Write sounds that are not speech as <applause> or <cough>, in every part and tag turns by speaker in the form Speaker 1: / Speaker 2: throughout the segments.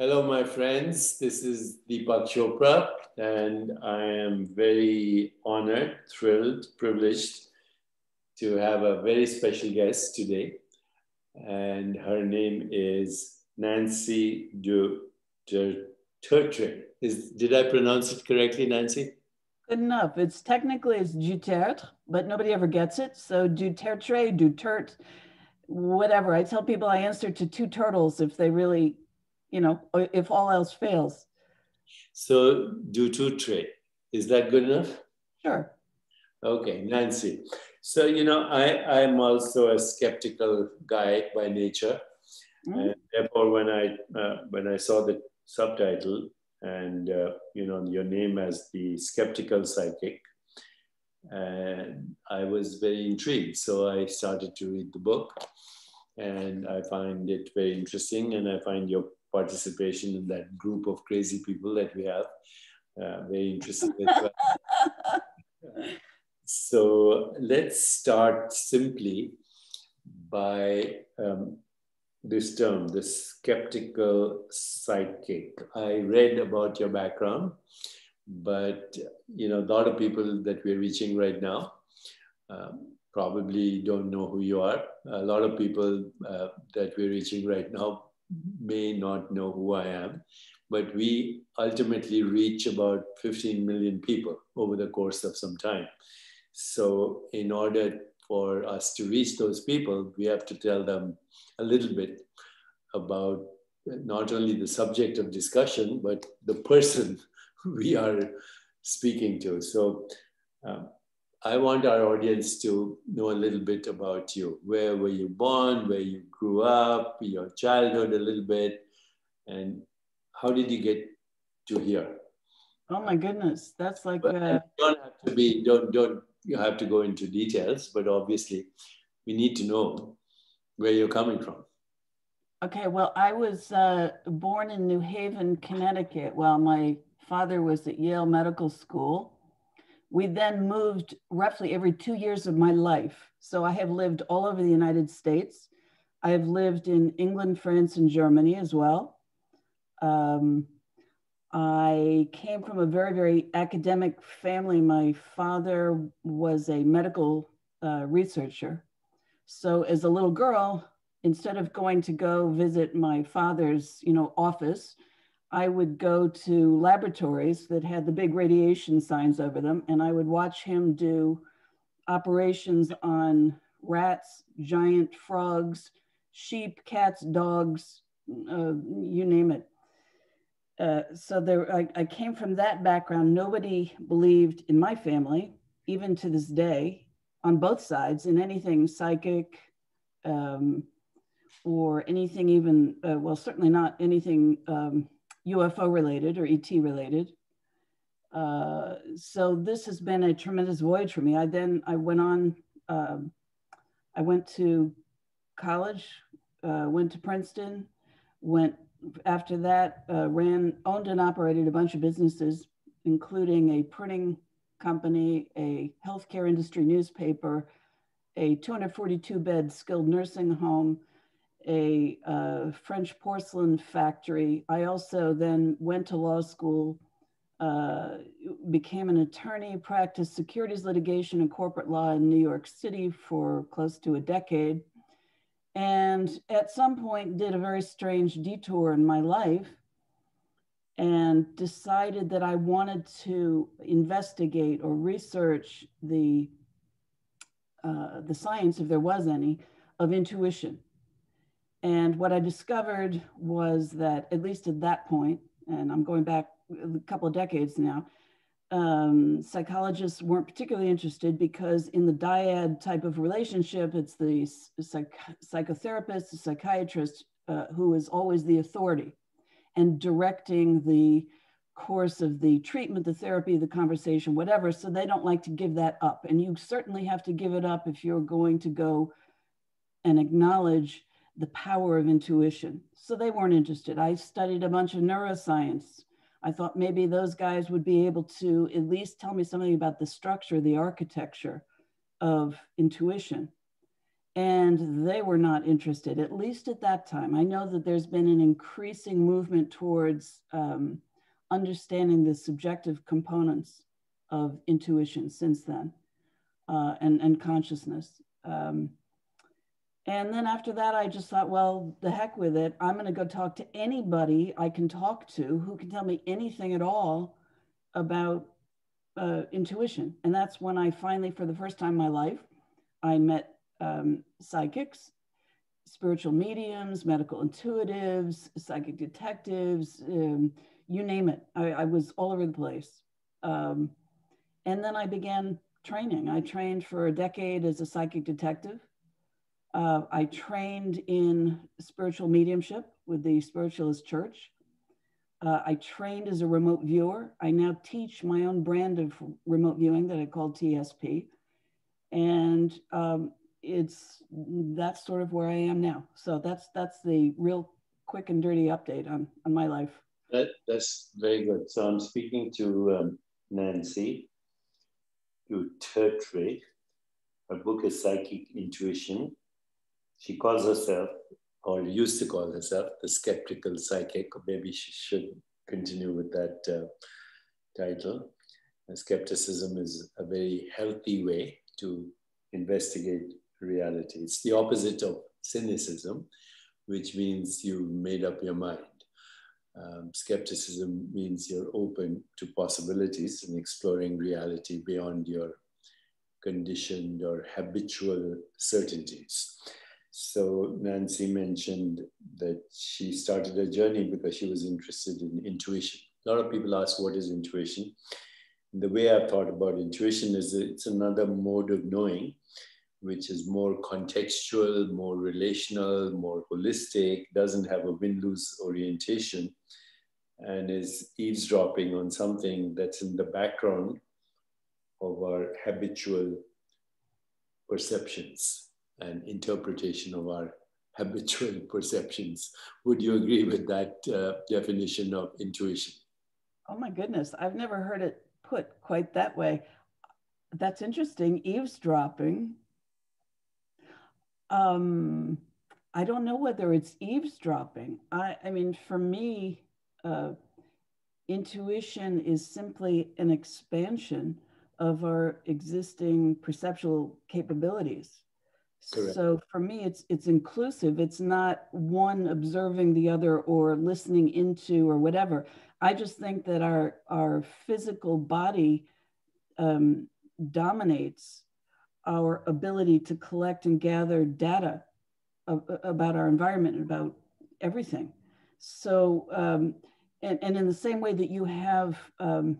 Speaker 1: Hello, my friends. This is Deepak Chopra, and I am very honored, thrilled, privileged to have a very special guest today. And her name is Nancy Du Tertre. Is, did I pronounce it correctly, Nancy?
Speaker 2: Good enough. It's technically it's Duterte, but nobody ever gets it. So Duterte, Duterte, whatever. I tell people I answer to two turtles if they really, you know, if all else fails.
Speaker 1: So Duterte, is that good enough?
Speaker 2: Sure.
Speaker 1: Okay, Nancy. So you know, I I'm also a skeptical guy by nature, mm. and therefore when I uh, when I saw the subtitle, and uh, you know your name as the skeptical psychic and i was very intrigued so i started to read the book and i find it very interesting and i find your participation in that group of crazy people that we have uh, very interesting well. <laughs> so let's start simply by um, this term, the skeptical psychic. I read about your background, but you know, a lot of people that we're reaching right now um, probably don't know who you are. A lot of people uh, that we're reaching right now may not know who I am, but we ultimately reach about 15 million people over the course of some time. So, in order for us to reach those people, we have to tell them a little bit about not only the subject of discussion, but the person <laughs> we are speaking to. So um, I want our audience to know a little bit about you. Where were you born? Where you grew up? Your childhood a little bit, and how did you get to here?
Speaker 2: Oh my goodness, that's like. Uh...
Speaker 1: don't have to be. Don't don't you have to go into details, but obviously, we need to know where you're coming from.
Speaker 2: Okay, well, I was uh, born in New Haven, Connecticut, while my father was at Yale Medical School. We then moved roughly every two years of my life. So I have lived all over the United States. I have lived in England, France, and Germany as well. Um, I came from a very, very academic family. My father was a medical uh, researcher. So as a little girl, instead of going to go visit my father's, you know, office, I would go to laboratories that had the big radiation signs over them, and I would watch him do operations on rats, giant frogs, sheep, cats, dogs, uh, you name it. Uh, so there, I, I, came from that background. Nobody believed in my family, even to this day, on both sides, in anything psychic um, or anything even, uh, well, certainly not anything um, UFO related or ET related. Uh, so this has been a tremendous voyage for me. I then, I went on, um, I went to college, uh, went to Princeton, went after that, uh, ran, owned and operated a bunch of businesses, including a printing company, a healthcare industry newspaper, a 242 bed skilled nursing home, a uh, French porcelain factory. I also then went to law school, uh, became an attorney, practiced securities litigation and corporate law in New York City for close to a decade and at some point did a very strange detour in my life and decided that I wanted to investigate or research the uh, the science, if there was any, of intuition. And what I discovered was that, at least at that point, and I'm going back a couple of decades now, um, psychologists weren't particularly interested because in the dyad type of relationship, it's the psych psychotherapist, the psychiatrist uh, who is always the authority and directing the course of the treatment, the therapy, the conversation, whatever. So they don't like to give that up. And you certainly have to give it up if you're going to go and acknowledge the power of intuition. So they weren't interested. I studied a bunch of neuroscience I thought maybe those guys would be able to at least tell me something about the structure, the architecture of intuition. and they were not interested, at least at that time. I know that there's been an increasing movement towards um, understanding the subjective components of intuition since then uh, and, and consciousness. Um, and then after that, I just thought, well, the heck with it. I'm going to go talk to anybody I can talk to who can tell me anything at all about uh, intuition. And that's when I finally, for the first time in my life, I met um, psychics, spiritual mediums, medical intuitives, psychic detectives, um, you name it. I, I, was all over the place. Um, and then I began training. I trained for a decade as a psychic detective. Uh, I trained in spiritual mediumship with the Spiritualist Church. Uh, I trained as a remote viewer. I now teach my own brand of remote viewing that I call TSP. And um, it's that's sort of where I am now. So that's that's the real quick and dirty update on, on my life.
Speaker 1: That, that's very good. So I'm speaking to um, Nancy du Tertre. Her book is Psychic Intuition. She calls herself, or used to call herself, the skeptical psychic. Maybe she should continue with that uh, title. skepticism is a very healthy way to investigate reality. It's the opposite of cynicism, which means you've made up your mind. Um, skepticism means you're open to possibilities and exploring reality beyond your conditioned or habitual certainties. So Nancy mentioned that she started a journey because she was interested in intuition. A lot of people ask, what is intuition? The way I've thought about intuition is it's another mode of knowing which is more contextual, more relational, more holistic, doesn't have a win lose orientation, and is eavesdropping on something that's in the background of our habitual perceptions and interpretation of our habitual <laughs> perceptions. Would you agree with that uh, definition of intuition?
Speaker 2: Oh my goodness, I've never heard it put quite that way. That's interesting. Eavesdropping um, I don't know whether it's eavesdropping. I, I mean, for me, uh, intuition is simply an expansion of our existing perceptual capabilities. Correct. So for me, it's it's inclusive. It's not one observing the other or listening into or whatever. I just think that our our physical body um, dominates our ability to collect and gather data of, about our environment and about everything. So, um, and, and in the same way that you have, um,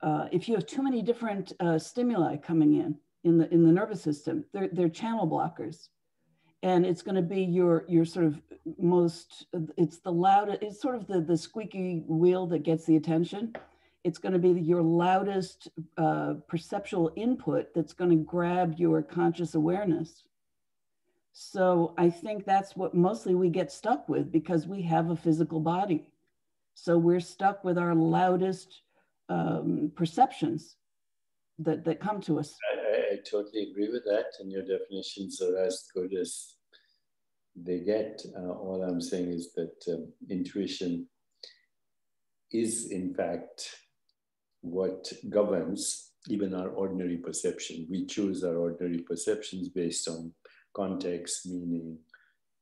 Speaker 2: uh, if you have too many different uh, stimuli coming in in the in the nervous system, they're they're channel blockers, and it's going to be your your sort of most. It's the loud. It's sort of the the squeaky wheel that gets the attention it's going to be your loudest uh, perceptual input that's going to grab your conscious awareness. So I think that's what mostly we get stuck with because we have a physical body. So we're stuck with our loudest um, perceptions that, that come to us.
Speaker 1: I, totally agree with that. And your definitions are as good as they get. Uh, all I'm saying is that um, intuition is, in fact, what governs even our ordinary perception. We choose our ordinary perceptions based on context, meaning,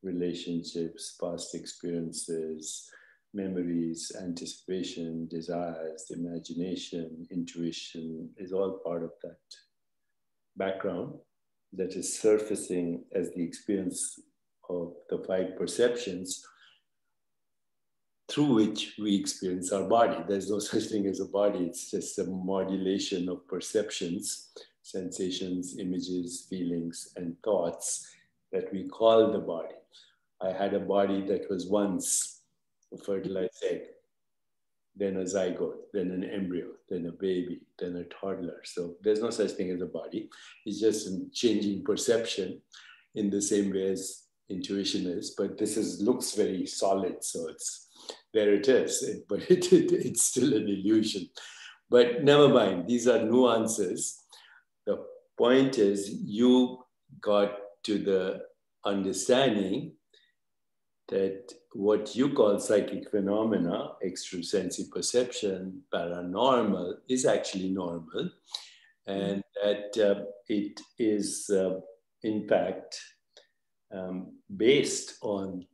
Speaker 1: relationships, past experiences, memories, anticipation, desires, imagination, intuition is all part of that background that is surfacing as the experience of the five perceptions through which we experience our body. There's no such thing as a body, it's just a modulation of perceptions, sensations, images, feelings, and thoughts that we call the body. I had a body that was once a fertilized egg, then a zygote, then an embryo, then a baby, then a toddler. So there's no such thing as a body. It's just a changing perception in the same way as intuition is, but this is looks very solid. So it's there it is, <laughs> but it, it, it's still an illusion. But never mind, these are nuances. The point is, you got to the understanding that what you call psychic phenomena, extrasensory perception, paranormal, is actually normal, and that uh, it is, uh, in fact, um, based on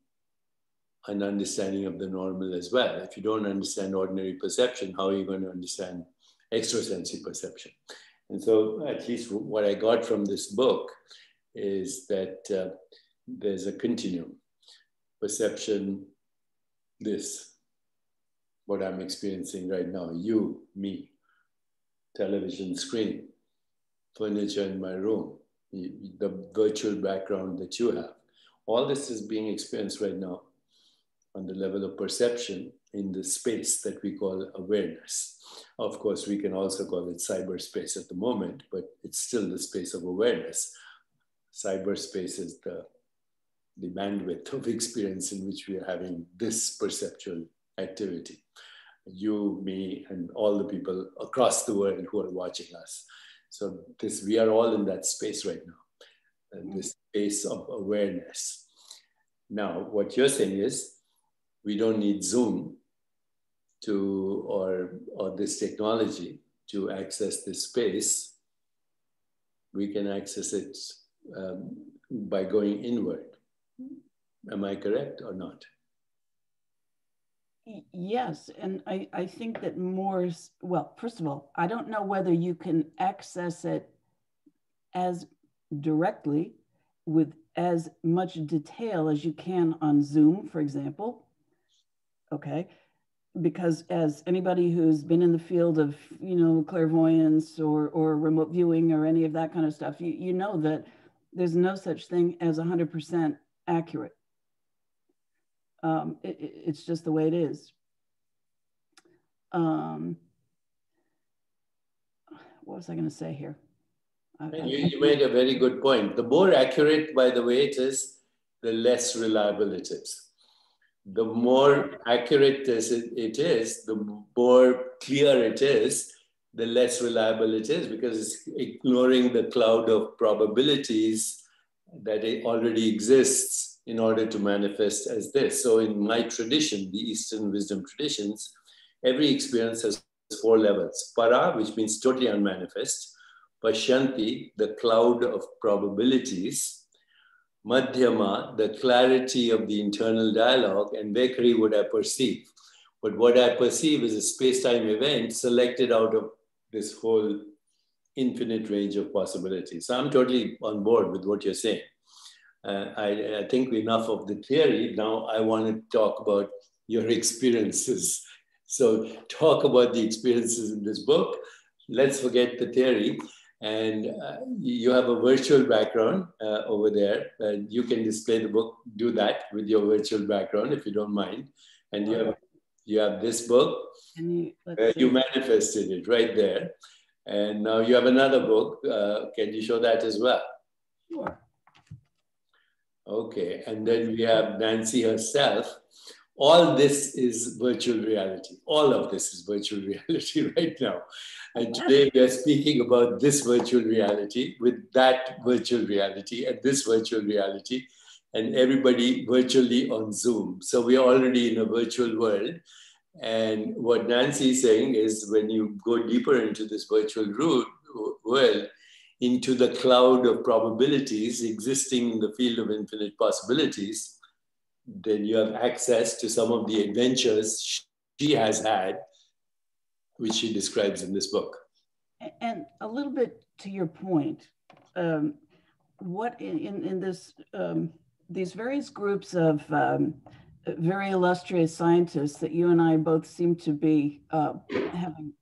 Speaker 1: an understanding of the normal as well. If you don't understand ordinary perception, how are you going to understand extrasensory perception? And so, at least what I got from this book is that uh, there's a continuum perception, this, what I'm experiencing right now, you, me, television screen, furniture in my room, the virtual background that you have. All this is being experienced right now on the level of perception in the space that we call awareness. Of course, we can also call it cyberspace at the moment, but it's still the space of awareness. Cyberspace is the, the bandwidth of experience in which we are having this perceptual activity. You, me, and all the people across the world who are watching us. So this, we are all in that space right now, and this space of awareness. Now, what you're saying is we don't need Zoom to or or this technology to access this space. We can access it um, by going inward. Am I correct or not?
Speaker 2: Yes, and I, I think that more, well, first of all, I don't know whether you can access it as directly with as much detail as you can on Zoom, for example okay? Because as anybody who's been in the field of, you know, clairvoyance or, or remote viewing or any of that kind of stuff, you, you know that there's no such thing as 100% accurate. Um, it, it's just the way it is. Um, what was I going to say here?
Speaker 1: you, you made a very good point. The more accurate, by the way, it is, the less reliable it is the more accurate it is, the more clear it is, the less reliable it is because it's ignoring the cloud of probabilities that it already exists in order to manifest as this. So in my tradition, the Eastern wisdom traditions, every experience has four levels. Para, which means totally unmanifest. Pashyanti, the cloud of probabilities Madhyama, the clarity of the internal dialogue, and Vaikhari, what I perceive. But what I perceive is a space-time event selected out of this whole infinite range of possibilities. So I'm totally on board with what you're saying. Uh, I, I think enough of the theory. Now I want to talk about your <laughs> experiences. So talk about the experiences in this book. Let's forget the theory and uh, you have a virtual background uh, over there. Uh, you can display the book, do that with your virtual background if you don't mind. And you have you have this book. You, you, manifested it right there. And now you have another book. Uh, can you show that as well?
Speaker 2: Sure.
Speaker 1: Okay, and then we have Nancy herself. All this is virtual reality. All of this is virtual <laughs> reality right now. And today we are speaking about this virtual reality with that virtual reality and this virtual reality, and everybody virtually on Zoom. So we are already in a virtual world. And what Nancy is saying is when you go deeper into this virtual world, into the cloud of probabilities existing in the field of infinite possibilities, then you have access to some of the adventures she has had which she describes in this book.
Speaker 2: And a little bit to your point, um, what in, in, in this, um, these various groups of um, very illustrious scientists that you and I both seem to be uh, having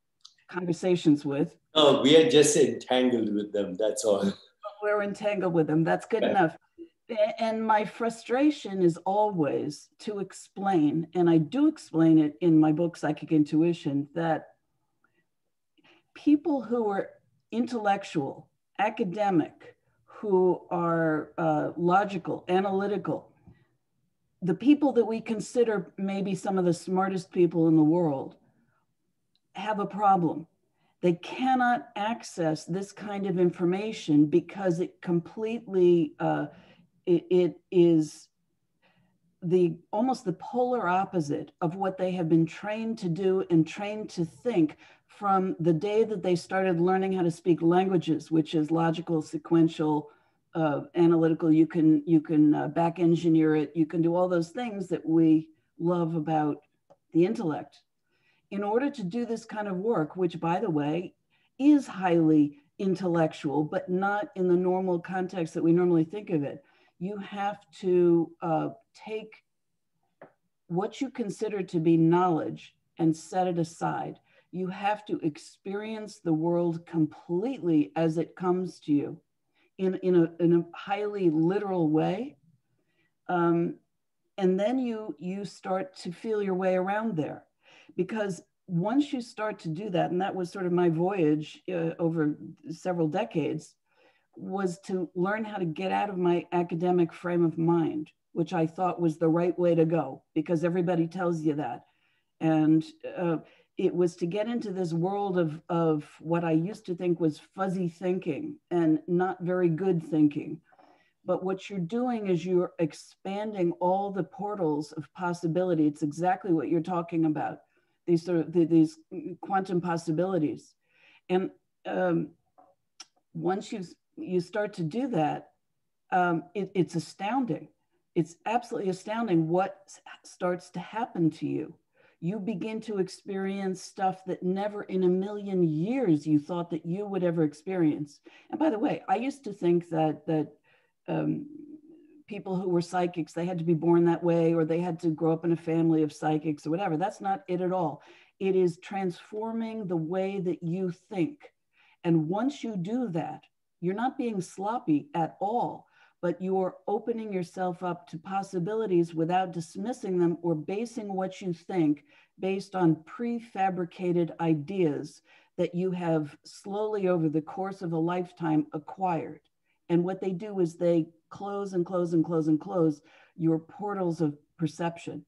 Speaker 2: conversations with.
Speaker 1: Oh, we are just entangled with them, that's all. <laughs>
Speaker 2: We're entangled with them, that's good yeah. enough. And my frustration is always to explain, and I do explain it in my book, Psychic Intuition, that people who are intellectual, academic, who are uh, logical, analytical, the people that we consider maybe some of the smartest people in the world have a problem. They cannot access this kind of information because it completely, uh, it, it is the almost the polar opposite of what they have been trained to do and trained to think from the day that they started learning how to speak languages, which is logical, sequential, uh, analytical. You can you can uh, back engineer it. You can do all those things that we love about the intellect. In order to do this kind of work, which by the way is highly intellectual, but not in the normal context that we normally think of it, you have to uh, take what you consider to be knowledge and set it aside. You have to experience the world completely as it comes to you in, in, a, in a highly literal way. Um, and then you, you start to feel your way around there. Because once you start to do that, and that was sort of my voyage uh, over several decades, was to learn how to get out of my academic frame of mind, which I thought was the right way to go because everybody tells you that. And uh, it was to get into this world of, of what I used to think was fuzzy thinking and not very good thinking. But what you're doing is you're expanding all the portals of possibility. It's exactly what you're talking about. These sort of these quantum possibilities, and um, once you you start to do that, um, it, it's astounding. It's absolutely astounding what starts to happen to you. You begin to experience stuff that never in a million years you thought that you would ever experience. And by the way, I used to think that that um, people who were psychics they had to be born that way or they had to grow up in a family of psychics or whatever. That's not it at all. It is transforming the way that you think. And once you do that, you're not being sloppy at all, but you're opening yourself up to possibilities without dismissing them or basing what you think based on prefabricated ideas that you have slowly over the course of a lifetime acquired. And what they do is they close and close and close and close your portals of perception.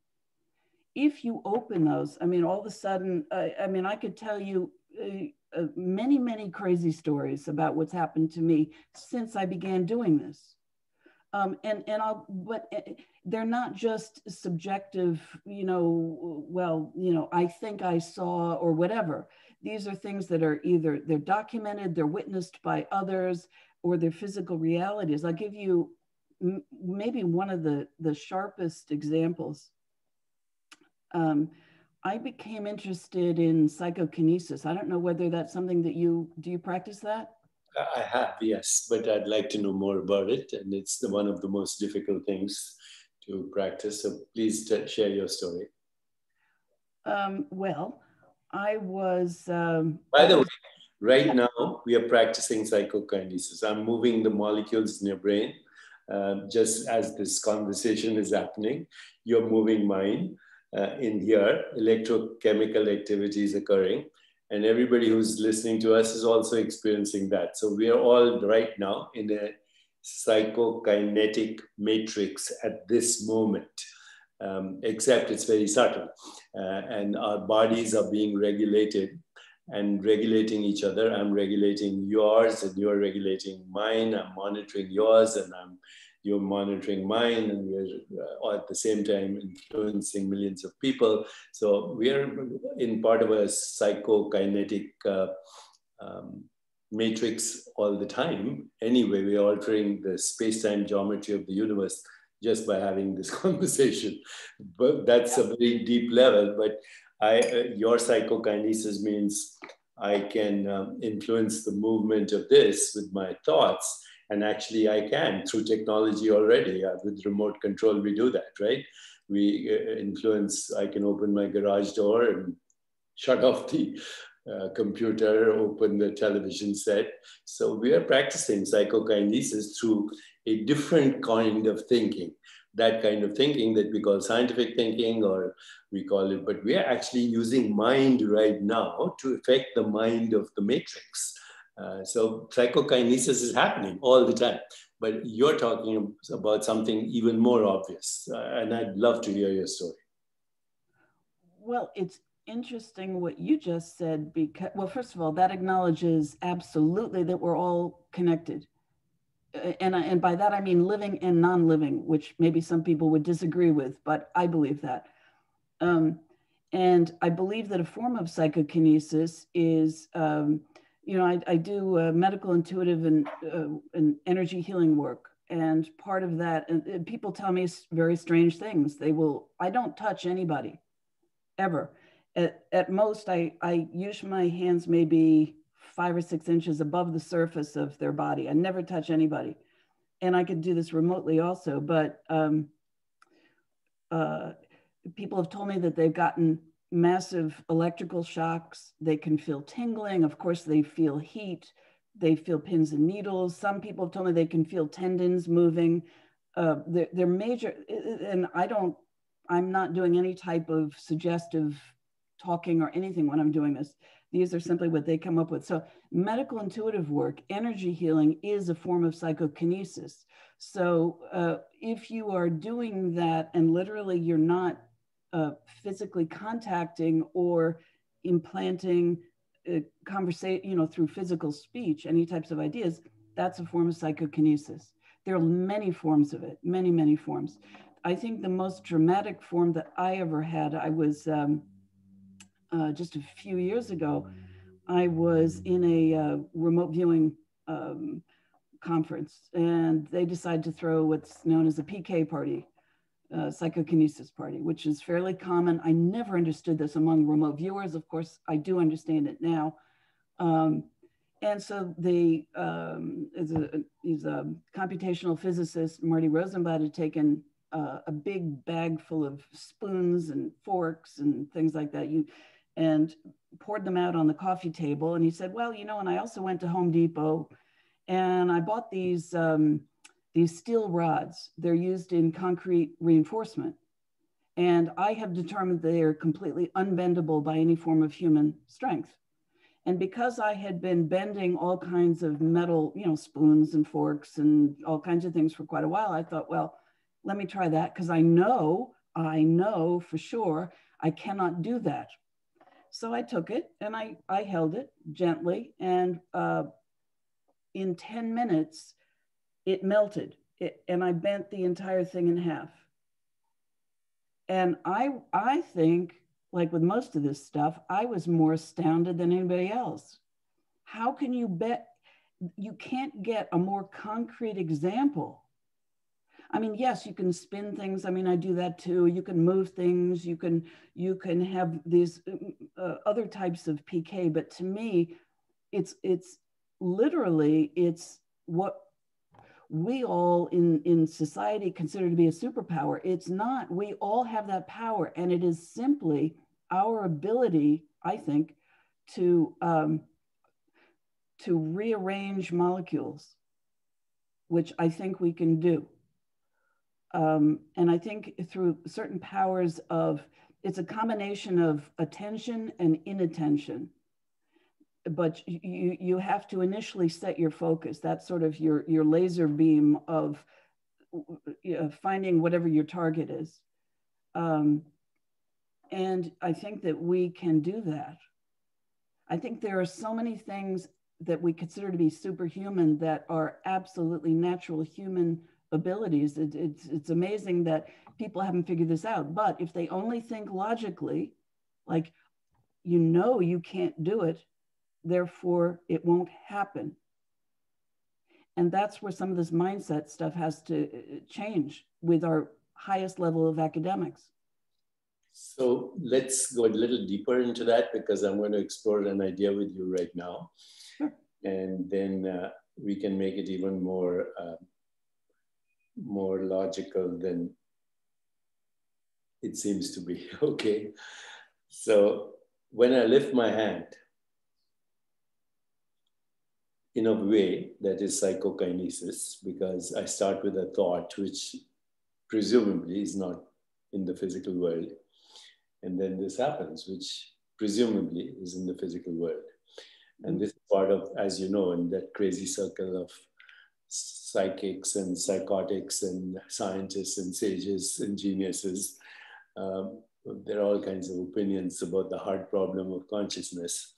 Speaker 2: If you open those, I mean, all of a sudden, I, I mean, I could tell you uh, uh, many, many crazy stories about what's happened to me since I began doing this. Um, and and I'll, but uh, they're not just subjective, you know, well, you know, I think I saw or whatever. These are things that are either they're documented, they're witnessed by others, or they're physical realities. I'll give you maybe one of the, the sharpest examples. Um, I became interested in psychokinesis. I don't know whether that's something that you do. You practice that?
Speaker 1: I have, yes, but I'd like to know more about it, and it's the one of the most difficult things to practice. So please share your story.
Speaker 2: Um, well, I was. Um,
Speaker 1: By the way, right yeah. now we are practicing psychokinesis. I'm moving the molecules in your brain, uh, just as this conversation is happening. You're moving mine uh, in here, electrochemical activity is occurring. And everybody who's listening to us is also experiencing that. So we are all right now in a psychokinetic matrix at this moment, um, except it's very subtle. Uh, and our bodies are being regulated and regulating each other. I'm regulating yours and you're regulating mine. I'm monitoring yours and I'm you're monitoring mine and we're uh, at the same time influencing millions of people. So we are in part of a psychokinetic uh, um, matrix all the time. Anyway, we're altering the space-time geometry of the universe just by having this <laughs> conversation. But that's a very deep level. But I, uh, your psychokinesis means I can um, influence the movement of this with my thoughts and actually, I can through technology already. Uh, with remote control, we do that, right? We uh, influence, I can open my garage door and shut off the uh, computer, open the television set. So we are practicing psychokinesis through a different kind of thinking. That kind of thinking that we call scientific thinking or we call it, but we are actually using mind right now to affect the mind of the matrix. Uh, so psychokinesis is happening all the time, but you're talking about something even more obvious, uh, and I'd love to hear your story.
Speaker 2: Well, it's interesting what you just said because, well, first of all, that acknowledges absolutely that we're all connected. And, and by that I mean living and non living, which maybe some people would disagree with, but I believe that. Um, and I believe that a form of psychokinesis is, um, you know, I, I do uh, medical intuitive and, uh, and energy healing work. And part of that, and, and people tell me very strange things. They will, I don't touch anybody ever. At, at most, I, I use my hands maybe five or six inches above the surface of their body. I never touch anybody. And I could do this remotely also, but um, uh, people have told me that they've gotten massive electrical shocks. They can feel tingling. Of course, they feel heat. They feel pins and needles. Some people have told me they can feel tendons moving. Uh, they're, they're major, and I don't, I'm not doing any type of suggestive talking or anything when I'm doing this. These are simply what they come up with. So medical intuitive work, energy healing is a form of psychokinesis. So uh, if you are doing that and literally you're not uh, physically contacting or implanting uh, conversation, you know, through physical speech, any types of ideas, that's a form of psychokinesis. There are many forms of it, many, many forms. I think the most dramatic form that I ever had, I was um, uh, just a few years ago, I was in a uh, remote viewing um, conference and they decided to throw what's known as a PK party, uh, psychokinesis party, which is fairly common. I never understood this among remote viewers. Of course, I do understand it now. Um, and so the um, is a, he's a computational physicist, Marty Rosenblatt, had taken uh, a big bag full of spoons and forks and things like that. You and poured them out on the coffee table. And he said, well, you know, and I also went to Home Depot and I bought these um, these steel rods. They're used in concrete reinforcement. And I have determined they are completely unbendable by any form of human strength. And because I had been bending all kinds of metal, you know, spoons and forks and all kinds of things for quite a while, I thought, well, let me try that because I know, I know for sure I cannot do that. So I took it and I, I held it gently. And uh, in 10 minutes, it melted it, and I bent the entire thing in half. And I, I think, like with most of this stuff, I was more astounded than anybody else. How can you bet? You can't get a more concrete example. I mean, yes, you can spin things. I mean, I do that too. You can move things. You can you can have these uh, other types of PK. But to me, it's it's literally it's what we all in, in society consider to be a superpower. It's not. We all have that power, and it is simply our ability, I think, to um, to rearrange molecules, which I think we can do. Um, and I think through certain powers of, it's a combination of attention and inattention but you you have to initially set your focus. That's sort of your your laser beam of finding whatever your target is. Um, and I think that we can do that. I think there are so many things that we consider to be superhuman that are absolutely natural human abilities. It, it's, it's amazing that people haven't figured this out. But if they only think logically, like, you know, you can't do it, therefore it won't happen. And that's where some of this mindset stuff has to uh, change with our highest level of academics.
Speaker 1: So let's go a little deeper into that because I'm going to explore an idea with you right now. Sure. And then uh, we can make it even more, uh, more logical than it seems to be. <laughs> Okay. So when I lift my hand, in a way that is psychokinesis because I start with a thought which presumably is not in the physical world. And then this happens, which presumably is in the physical world. And this is part of, as you know, in that crazy circle of psychics and psychotics and scientists and sages and geniuses. Um, there are all kinds of opinions about the hard problem of consciousness.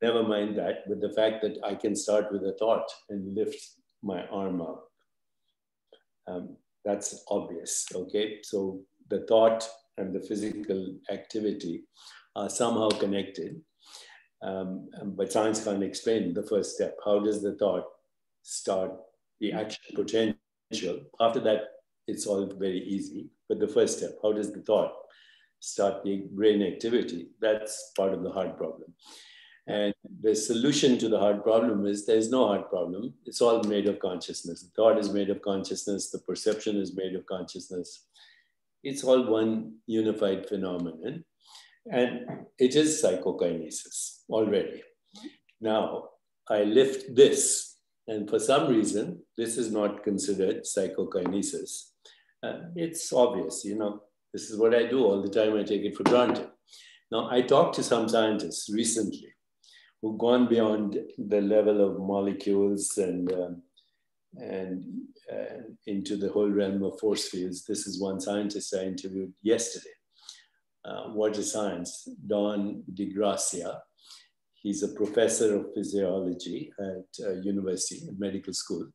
Speaker 1: Never mind that, but the fact that I can start with a thought and lift my arm up. Um, that's obvious, okay? So the thought and the physical activity are somehow connected. Um, but science can't explain the first step. How does the thought start the action potential? After that, it's all very easy. But the first step, how does the thought start the brain activity? That's part of the hard problem. And the solution to the hard problem is there's no hard problem. It's all made of consciousness. The thought is made of consciousness. The perception is made of consciousness. It's all one unified phenomenon. And it is psychokinesis already. Now, I lift this, and for some reason, this is not considered psychokinesis. Uh, it's obvious, you know, this is what I do all the time. I take it for granted. Now, I talked to some scientists recently who've gone beyond the level of molecules and, um, and uh, into the whole realm of force fields. This is one scientist I interviewed yesterday. Uh, what is science? Don DeGracia. He's a professor of physiology at uh, university, medical school.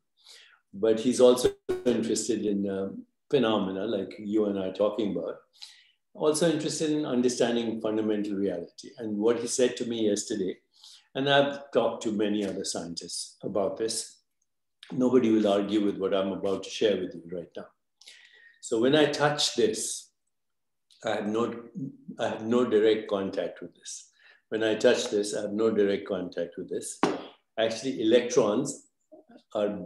Speaker 1: But he's also interested in um, phenomena like you and I are talking about. Also interested in understanding fundamental reality. And what he said to me yesterday and I've talked to many other scientists about this. Nobody will argue with what I'm about to share with you right now. So when I touch this, I have no, I have no direct contact with this. When I touch this, I have no direct contact with this. Actually, electrons are,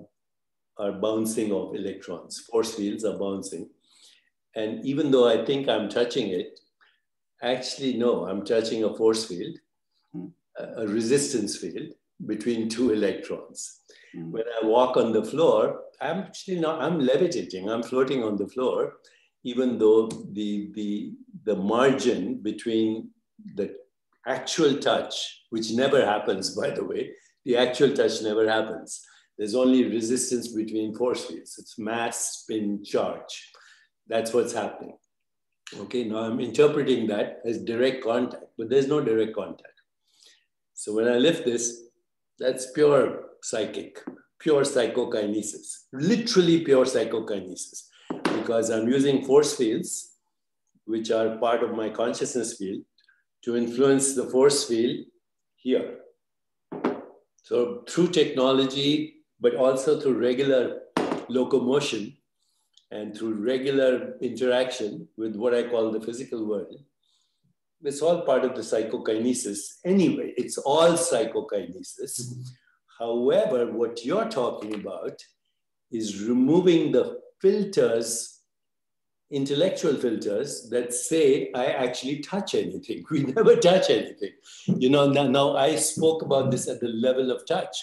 Speaker 1: are bouncing off electrons. Force fields are bouncing. And even though I think I'm touching it, actually, no, I'm touching a force field a resistance field between two electrons. Mm. When I walk on the floor, I'm actually not, I'm levitating, I'm floating on the floor, even though the, the, the margin between the actual touch, which never happens, by the way, the actual touch never happens. There's only resistance between force fields. It's mass, spin, charge. That's what's happening. Okay, now I'm interpreting that as direct contact, but there's no direct contact. So when I lift this, that's pure psychic, pure psychokinesis, literally pure psychokinesis, because I'm using force fields, which are part of my consciousness field, to influence the force field here. So through technology, but also through regular locomotion and through regular interaction with what I call the physical world, it's all part of the psychokinesis anyway. It's all psychokinesis. Mm-hmm. However, what you're talking about is removing the filters, intellectual filters that say I actually touch anything. <laughs> We never touch anything. You know, now, now I spoke about this at the level of touch,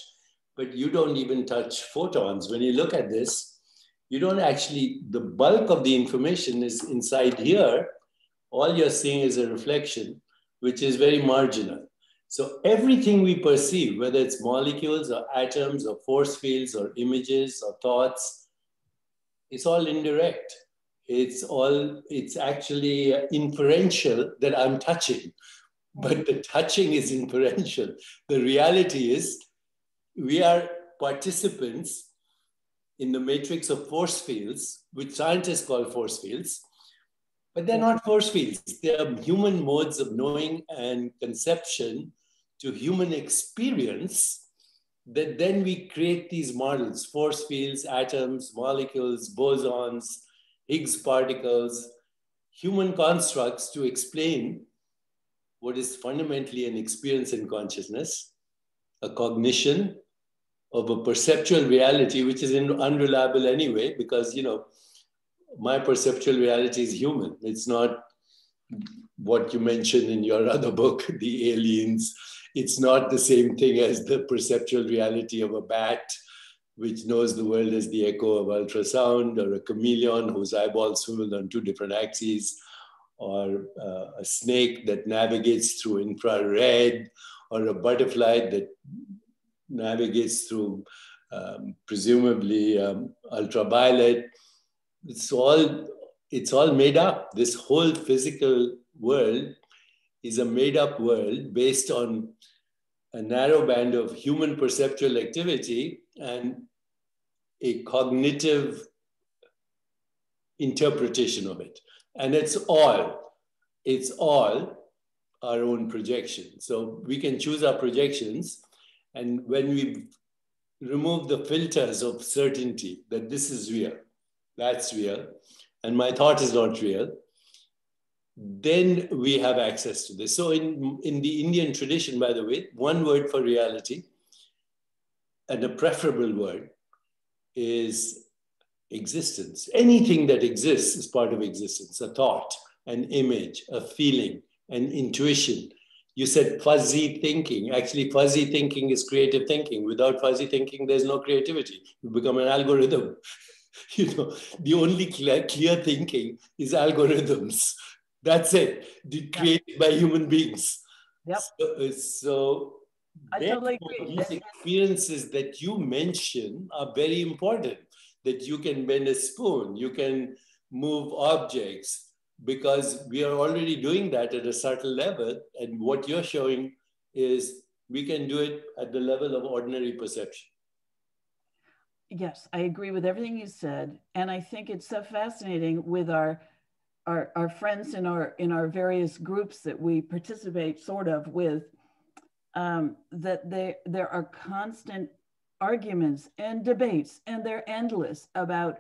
Speaker 1: but you don't even touch photons. When you look at this, you don't actually, the bulk of the information is inside here all you're seeing is a reflection, which is very marginal. So everything we perceive, whether it's molecules or atoms or force fields or images or thoughts, it's all indirect. It's all, it's actually uh, inferential that I'm touching, but the touching is inferential. The reality is we are participants in the matrix of force fields, which scientists call force fields, but they're not force fields. They're human modes of knowing and conception to human experience that then we create these models, force fields, atoms, molecules, bosons, Higgs particles, human constructs to explain what is fundamentally an experience in consciousness, a cognition of a perceptual reality, which is unreliable anyway, because, you know, my perceptual reality is human. It's not what you mentioned in your <laughs> other book, the aliens. It's not the same thing as the perceptual reality of a bat, which knows the world as the echo of ultrasound, or a chameleon whose eyeballs swivel on two different axes, or uh, a snake that navigates through infrared, or a butterfly that navigates through um, presumably um, ultraviolet it's all it's all made up. This whole physical world is a made up world based on a narrow band of human perceptual activity and a cognitive interpretation of it. And it's all, it's all our own projection. So we can choose our projections. And when we remove the filters of certainty that this is real, that's real, and my thought is not real, then we have access to this. So in, in the Indian tradition, by the way, one word for reality and a preferable word is existence. Anything that exists is part of existence, a thought, an image, a feeling, an intuition. You said fuzzy thinking. Actually, fuzzy thinking is creative thinking. Without fuzzy thinking, there's no creativity. You become an algorithm. <laughs> <laughs> you know, the only clear, clear thinking is algorithms. That's it, created by human beings.
Speaker 2: Yep.
Speaker 1: So, uh, so
Speaker 2: I totally.
Speaker 1: These experiences that you mention are very important. That you can bend a spoon, you can move objects, because we are already doing that at a subtle level. And what you're showing is we can do it at the level of ordinary perception.
Speaker 2: Yes, I agree with everything you said. And I think it's so fascinating with our our, our friends in our in our various groups that we participate sort of with um, that they, there are constant arguments and debates and they're endless about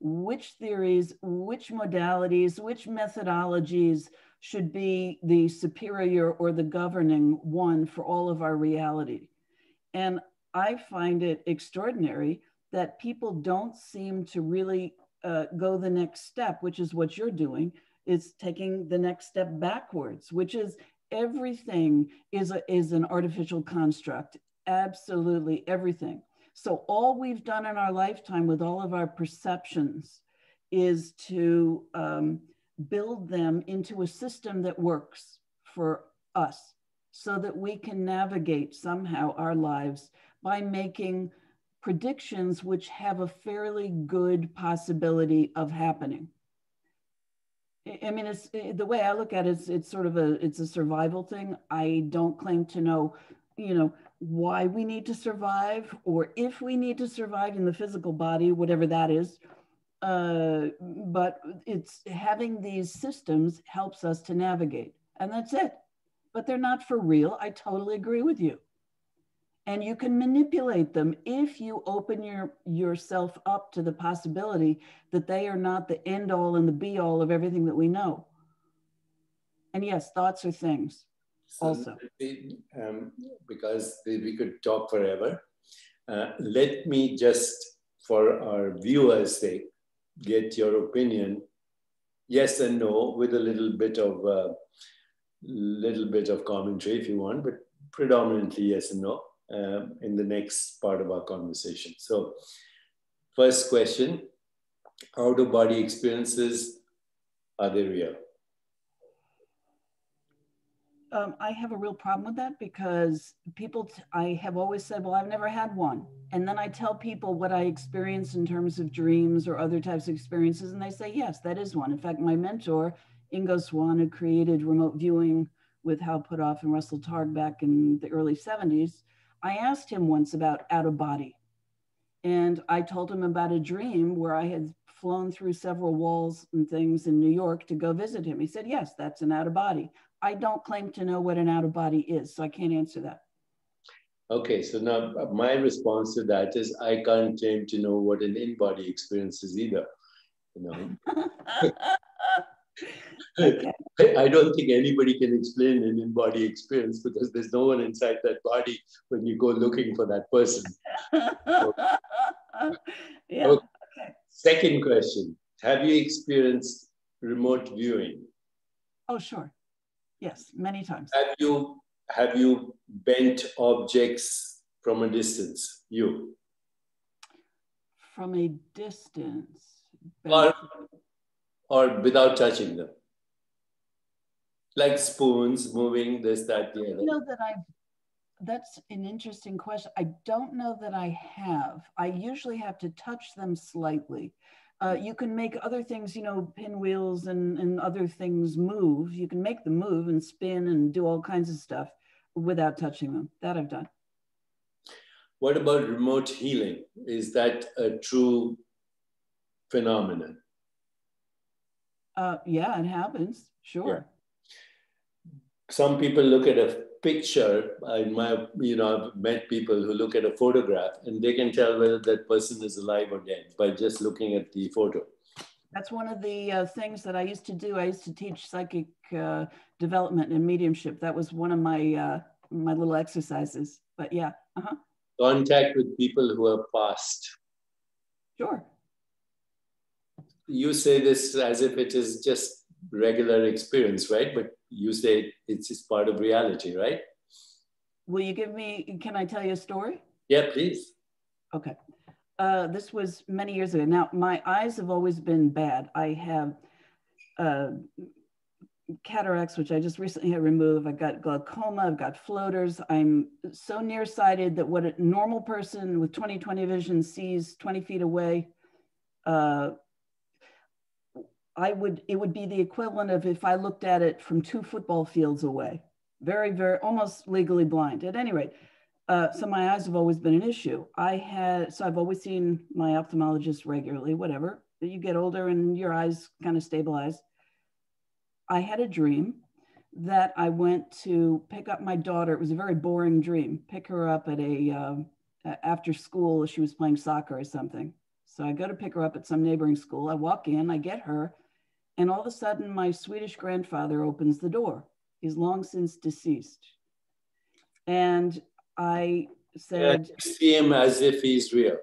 Speaker 2: which theories which modalities which methodologies should be the superior or the governing one for all of our reality and i find it extraordinary that people don't seem to really uh, go the next step, which is what you're doing, is taking the next step backwards, which is everything is, a, is an artificial construct, absolutely everything. So all we've done in our lifetime with all of our perceptions is to um, build them into a system that works for us so that we can navigate somehow our lives by making predictions which have a fairly good possibility of happening. I mean, it's the way I look at it, it's, it's sort of a, it's a survival thing. I don't claim to know, you know, why we need to survive or if we need to survive in the physical body, whatever that is. Uh, but it's having these systems helps us to navigate and that's it. But they're not for real. I totally agree with you and you can manipulate them if you open your yourself up to the possibility that they are not the end all and the be all of everything that we know. And yes thoughts are things so also.
Speaker 1: um, because we could talk forever uh, let me just for our viewers sake get your opinion. Yes and no with a little bit of uh, little bit of commentary if you want but predominantly yes and no um, in the next part of our conversation. So, first question out of body experiences, are they real?
Speaker 2: Um, I have a real problem with that because people, I have always said, well, I've never had one. And then I tell people what I experience in terms of dreams or other types of experiences, and they say, yes, that is one. In fact, my mentor, Ingo Swann, who created remote viewing with Hal Puthoff and Russell Targ back in the early 70s, I asked him once about out of body. And I told him about a dream where I had flown through several walls and things in New York to go visit him. He said, Yes, that's an out of body. I don't claim to know what an out of body is, so I can't answer that.
Speaker 1: Okay, so now uh, my response to that is I can't claim to know what an in body experience is either. You know. <laughs> I don't think anybody can explain an in-body experience because there's no one inside that body when you go looking for that person. So, <laughs>
Speaker 2: yeah. Okay.
Speaker 1: Second question: Have you experienced remote viewing?
Speaker 2: Oh, sure. Yes, many times.
Speaker 1: Have you have you bent objects from a distance? You.
Speaker 2: From a distance.
Speaker 1: Or, or without touching them like spoons moving this that the other
Speaker 2: you know that i that's an interesting question i don't know that i have i usually have to touch them slightly Uh, you can make other things, you know, pinwheels and, and other things move. You can make them move and spin and do all kinds of stuff without touching them. That I've done.
Speaker 1: What about remote healing? Is that a true phenomenon?
Speaker 2: Uh, yeah, it happens. Sure. Yeah.
Speaker 1: Some people look at a picture. I my, you know, I've met people who look at a photograph and they can tell whether that person is alive or dead by just looking at the photo.
Speaker 2: That's one of the uh, things that I used to do. I used to teach psychic uh, development and mediumship. That was one of my uh, my little exercises. But yeah, uh-huh.
Speaker 1: Contact with people who are past.
Speaker 2: Sure
Speaker 1: you say this as if it is just regular experience, right? But you say it's just part of reality, right?
Speaker 2: Will you give me, can I tell you a story?
Speaker 1: Yeah, please.
Speaker 2: Okay. Uh, this was many years ago. Now, my eyes have always been bad. I have uh, cataracts, which I just recently had removed. I've got glaucoma, I've got floaters. I'm so nearsighted that what a normal person with 20/20 vision sees 20 feet away, uh, I would, it would be the equivalent of if I looked at it from two football fields away, very, very, almost legally blind. At any rate, uh, so my eyes have always been an issue. I had, so I've always seen my ophthalmologist regularly, whatever. You get older and your eyes kind of stabilize. I had a dream that I went to pick up my daughter. It was a very boring dream. Pick her up at a uh, after school. She was playing soccer or something. So I go to pick her up at some neighboring school. I walk in, I get her, and all of a sudden, my Swedish grandfather opens the door. He's long since deceased. And I said,
Speaker 1: yeah, See him as if he's real.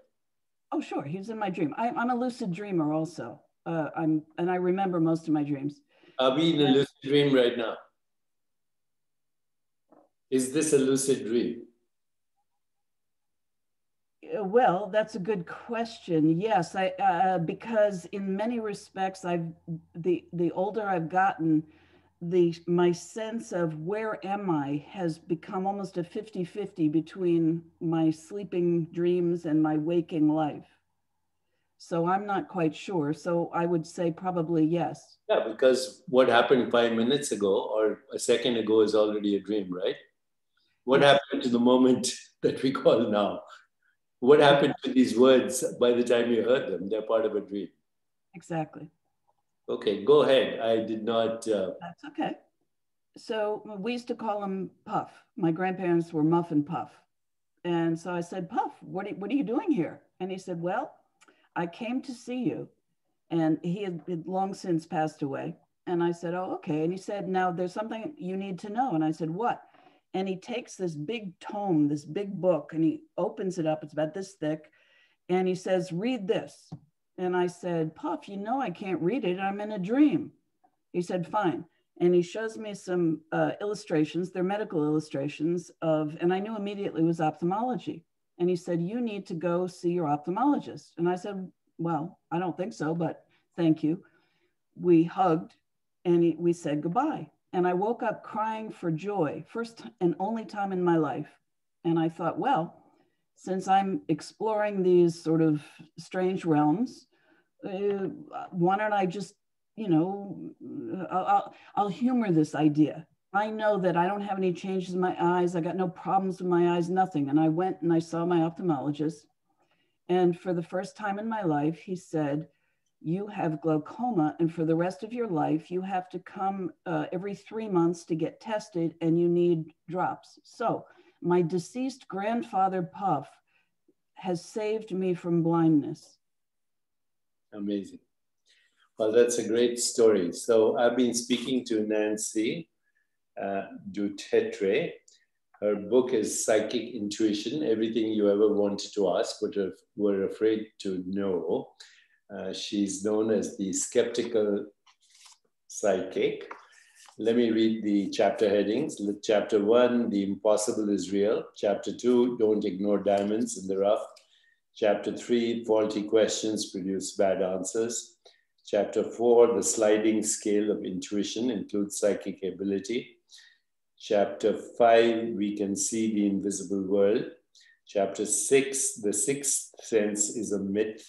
Speaker 2: Oh, sure. He's in my dream. I, am a lucid dreamer also. Uh, I'm, and I remember most of my dreams.
Speaker 1: Are we in a lucid dream right now? Is this a lucid dream?
Speaker 2: Uh, well, that's a good question. Yes, I uh, because in many respects, I've the the older I've gotten, the my sense of where am I has become almost a 50-50 between my sleeping dreams and my waking life. So I'm not quite sure. So I would say probably yes.
Speaker 1: Yeah, because what happened five minutes ago or a second ago is already a dream, right? What happened to the moment <laughs> that we call now? What happened to these words by the time you heard them? They're part of a dream.
Speaker 2: Exactly.
Speaker 1: Okay, go ahead. I did not.
Speaker 2: Uh... That's okay. So we used to call him Puff. My grandparents were Muff and Puff. And so I said, Puff, what are, what are you doing here? And he said, Well, I came to see you. And he had, had long since passed away. And I said, Oh, okay. And he said, Now there's something you need to know. And I said, What? And he takes this big tome, this big book, and he opens it up. It's about this thick. And he says, Read this. And I said, Puff, you know I can't read it. I'm in a dream. He said, Fine. And he shows me some uh, illustrations. They're medical illustrations of, and I knew immediately it was ophthalmology. And he said, You need to go see your ophthalmologist. And I said, Well, I don't think so, but thank you. We hugged and he, we said goodbye. And I woke up crying for joy, first and only time in my life. And I thought, well, since I'm exploring these sort of strange realms, uh, why don't I just, you know, I'll, I'll humor this idea. I know that I don't have any changes in my eyes. I got no problems with my eyes, nothing. And I went and I saw my ophthalmologist. And for the first time in my life, he said, you have glaucoma and for the rest of your life you have to come uh, every three months to get tested and you need drops. So my deceased grandfather puff has saved me from blindness.
Speaker 1: Amazing. Well that's a great story. So i've been speaking to nancy uh, du Tertre. Her book is psychic intuition everything you ever wanted to ask but were afraid to know uh, she's known as the skeptical psychic. Let me read the chapter headings. Chapter one, the impossible is real. Chapter two, don't ignore diamonds in the rough. Chapter three, faulty questions produce bad answers. Chapter four, the sliding scale of intuition includes psychic ability. Chapter five, we can see the invisible world. Chapter six, the sixth sense is a myth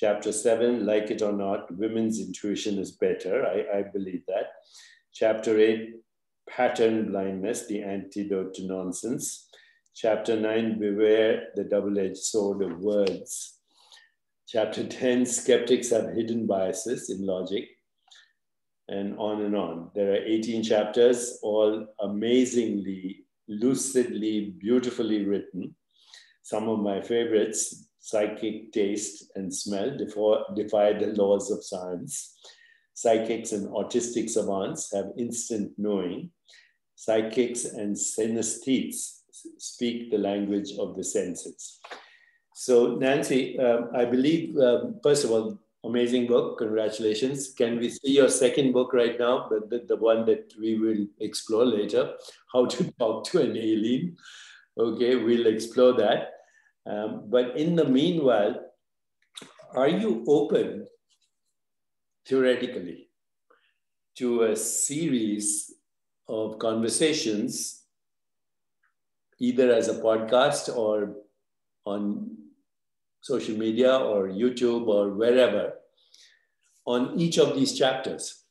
Speaker 1: Chapter seven, like it or not, women's intuition is better. I, I believe that. Chapter eight, pattern blindness, the antidote to nonsense. Chapter nine, beware the double edged sword of words. Chapter 10, skeptics have hidden biases in logic, and on and on. There are 18 chapters, all amazingly, lucidly, beautifully written. Some of my favorites psychic taste and smell defy the laws of science. Psychics and autistic savants have instant knowing. Psychics and synesthetes speak the language of the senses. So, Nancy, uh, I believe, uh, first of all, amazing book. Congratulations. Can we see your second book right now, the, the, the one that we will explore later, How to <laughs> Talk to an Alien? Okay, we'll explore that. Um, but in the meanwhile, are you open, theoretically, to a series of conversations, either as a podcast or on social media or YouTube or wherever, on each of these chapters?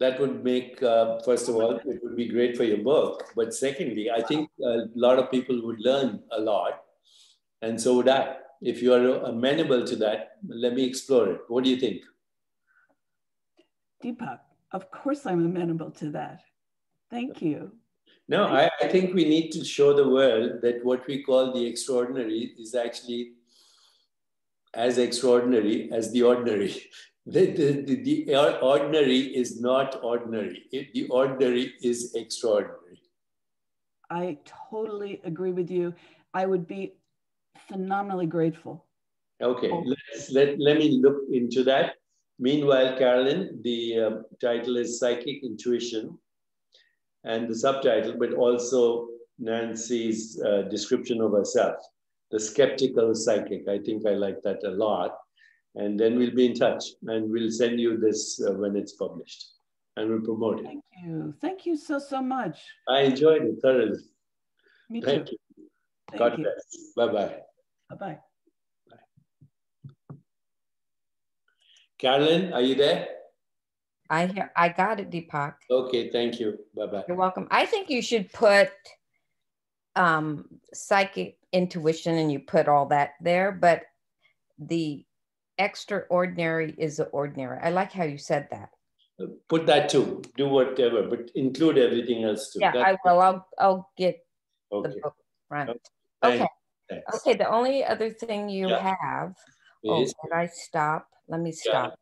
Speaker 1: That would make, uh, first of all, it would be great for your book. But secondly, I think a lot of people would learn a lot and so would I. If you are amenable to that, let me explore it. What do you think?
Speaker 2: Deepak, of course I'm amenable to that. Thank you.
Speaker 1: No, I, I, think we need to show the world that what we call the extraordinary is actually as extraordinary as the ordinary. <laughs> The, the, the, the ordinary is not ordinary. It, the ordinary is extraordinary.
Speaker 2: I totally agree with you. I would be phenomenally grateful.
Speaker 1: Okay, oh. Let's, let, let me look into that. Meanwhile, Carolyn, the uh, title is Psychic Intuition and the subtitle, but also Nancy's uh, description of herself, The Skeptical Psychic. I think I like that a lot. And then we'll be in touch and we'll send you this uh, when it's published and we'll promote it.
Speaker 2: Thank you. Thank you so, so much.
Speaker 1: I enjoyed it thoroughly.
Speaker 2: Me
Speaker 1: Thank
Speaker 2: too.
Speaker 1: you. Thank God you. bless. Bye-bye.
Speaker 2: Bye-bye.
Speaker 1: Carolyn, are you there?
Speaker 3: I hear, I got it, Deepak.
Speaker 1: Okay, thank you. Bye-bye.
Speaker 3: You're welcome. I think you should put um, psychic intuition and you put all that there, but the extraordinary is the ordinary. I like how you said that.
Speaker 1: Put that too. Do whatever, but include everything else too.
Speaker 3: Yeah, That's I will. I'll I'll get
Speaker 1: okay.
Speaker 3: the book right.
Speaker 1: Okay.
Speaker 3: Okay. Thanks. Okay. The only other thing you yeah. have. Oh, did I stop? Let me stop.